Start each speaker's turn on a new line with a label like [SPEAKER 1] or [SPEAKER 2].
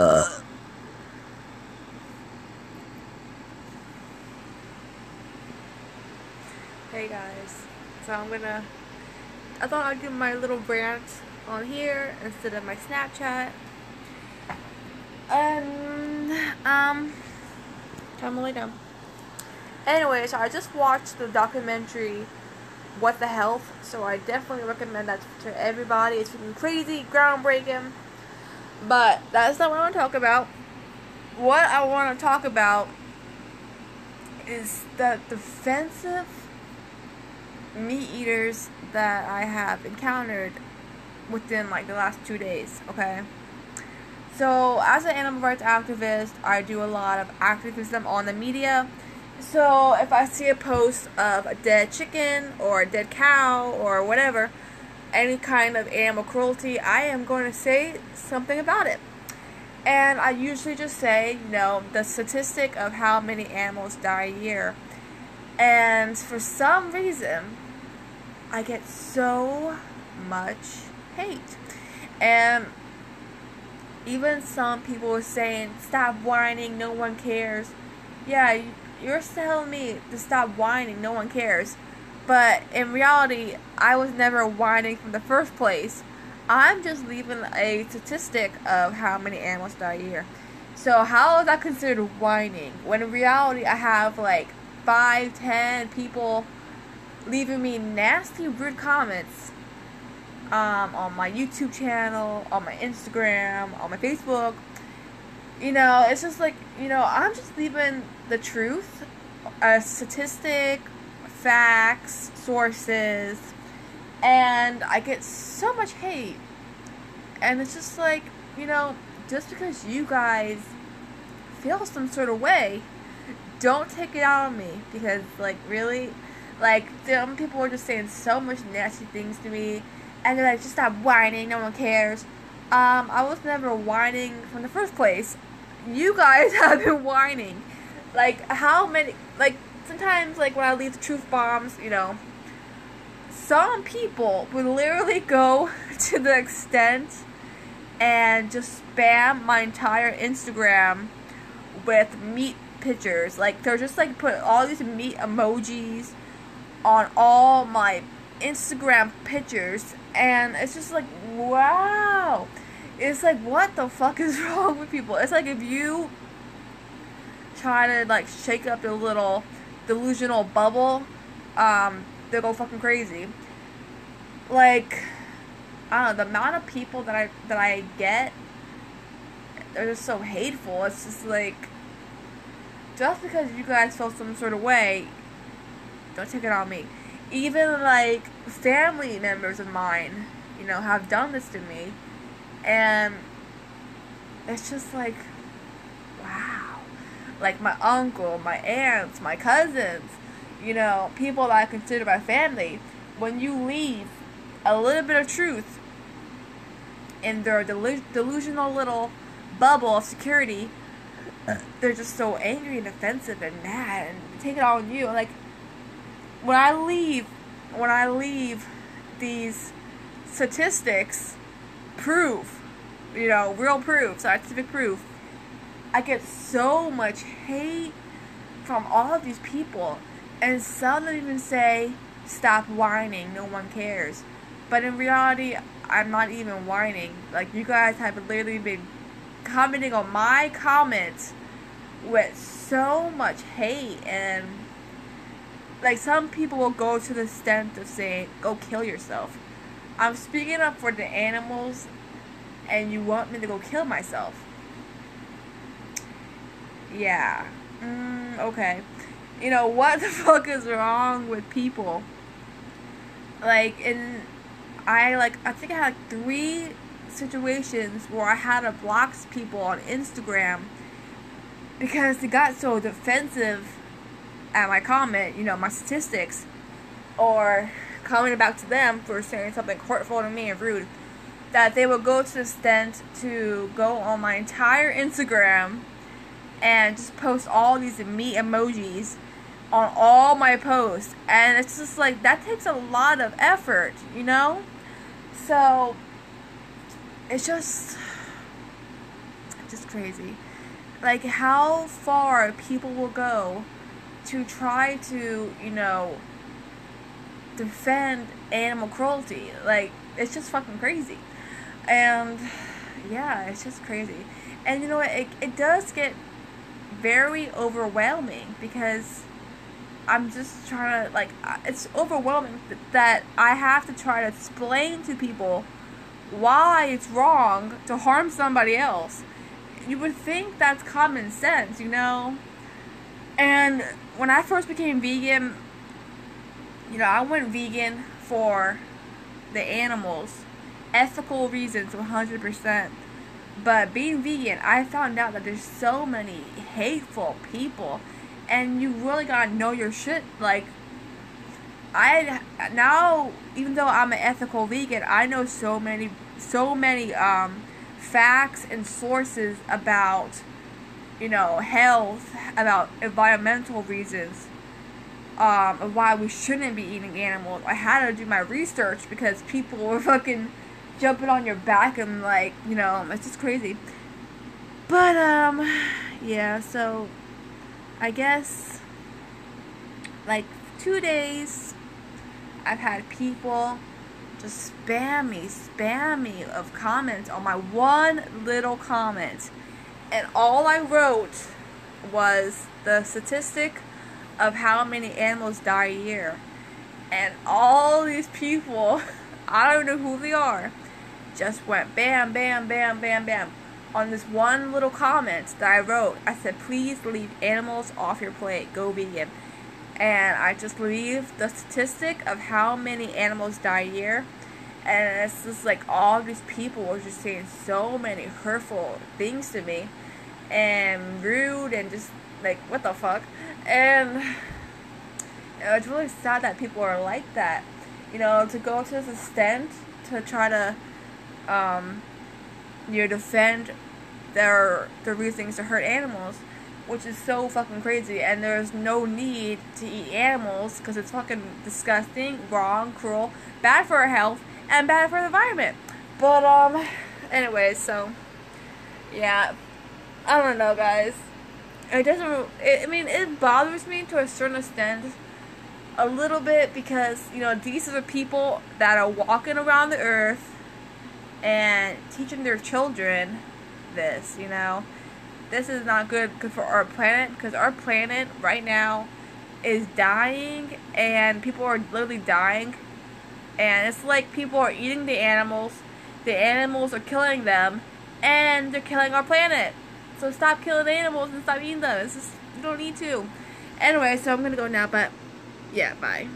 [SPEAKER 1] Uh.
[SPEAKER 2] Hey guys, so I'm gonna. I thought I'd do my little rant on here instead of my Snapchat. And um, time to lay down. Anyway, so I just watched the documentary What the Health, so I definitely recommend that to everybody. It's freaking crazy, groundbreaking. But that's not what I want to talk about. What I want to talk about is the defensive meat eaters that I have encountered within like the last two days, okay? So, as an animal rights activist, I do a lot of activism on the media. So, if I see a post of a dead chicken or a dead cow or whatever, any kind of animal cruelty, I am going to say something about it. And I usually just say, you know, the statistic of how many animals die a year. And for some reason, I get so much hate. And even some people are saying, stop whining, no one cares. Yeah, you're telling me to stop whining, no one cares. But in reality, I was never whining from the first place. I'm just leaving a statistic of how many animals die a year. So how is that considered whining? When in reality, I have like five, ten people leaving me nasty, rude comments um, on my YouTube channel, on my Instagram, on my Facebook. You know, it's just like, you know, I'm just leaving the truth, a statistic, facts, sources, and I get so much hate. And it's just like, you know, just because you guys feel some sort of way, don't take it out on me because, like, really, like, some people are just saying so much nasty things to me, and they're like, just stop whining, no one cares. Um, I was never whining from the first place. You guys have been whining. Like, how many, like, sometimes, like, when I leave the truth bombs, you know, some people would literally go to the extent and just spam my entire Instagram with meat pictures. Like, they're just, like, put all these meat emojis on all my Instagram pictures, and it's just like, wow. It's like, what the fuck is wrong with people? It's like if you try to like shake up their little delusional bubble, um, they'll go fucking crazy. Like, I don't know, the amount of people that I that I get, they're just so hateful. It's just like, just because you guys feel some sort of way, don't take it on me. Even like family members of mine, you know, have done this to me. And it's just like, wow. Like my uncle, my aunts, my cousins, you know, people that I consider my family. When you leave a little bit of truth in their delu- delusional little bubble of security, they're just so angry and offensive and mad and take it all on you. Like, when I leave, when I leave these statistics, proof, you know, real proof, scientific proof, I get so much hate from all of these people, and some even say, "Stop whining, no one cares." But in reality, I'm not even whining. Like you guys have literally been commenting on my comments with so much hate and like some people will go to the extent of saying, "Go kill yourself." I'm speaking up for the animals, and you want me to go kill myself? Yeah. Mm, okay. You know what the fuck is wrong with people? Like, in I like I think I had three situations where I had to block people on Instagram because they got so defensive at my comment, you know, my statistics, or commenting back to them for saying something hurtful to me and rude, that they would go to the extent to go on my entire Instagram and just post all these meat emojis on all my posts. And it's just like, that takes a lot of effort, you know? So, it's just just crazy. Like how far people will go to try to, you know, defend animal cruelty. Like it's just fucking crazy. And yeah, it's just crazy. And you know what? It, it does get very overwhelming because I'm just trying to, like, it's overwhelming that I have to try to explain to people why it's wrong to harm somebody else. You would think that's common sense, you know? And when I first became vegan, you know, I went vegan for the animals, ethical reasons 100%. But being vegan, I found out that there's so many hateful people, and you really gotta know your shit. Like, I now, even though I'm an ethical vegan, I know so many, so many um, facts and sources about, you know, health, about environmental reasons, um, of why we shouldn't be eating animals. I had to do my research because people were fucking jumping on your back and like, you know, it's just crazy. But um yeah, so I guess like 2 days I've had people just spam me, spam me of comments on my one little comment. And all I wrote was the statistic of how many animals die a year. And all these people, I don't know who they are, just went bam, bam, bam, bam, bam. On this one little comment that I wrote, I said, please leave animals off your plate, go vegan. And I just leave the statistic of how many animals die a year. And it's just like all these people were just saying so many hurtful things to me and rude and just like, what the fuck? And it's really sad that people are like that. You know, to go to this extent to try to um, you know, defend their their reasons to hurt animals, which is so fucking crazy. And there's no need to eat animals because it's fucking disgusting, wrong, cruel, bad for our health, and bad for the environment. But um, anyway, so yeah, I don't know, guys. It doesn't. It, I mean, it bothers me to a certain extent. A little bit because, you know, these are the people that are walking around the earth and teaching their children this, you know. This is not good good for our planet because our planet right now is dying and people are literally dying and it's like people are eating the animals, the animals are killing them and they're killing our planet. So stop killing animals and stop eating them. It's just you don't need to. Anyway, so I'm gonna go now, but yeah, bye.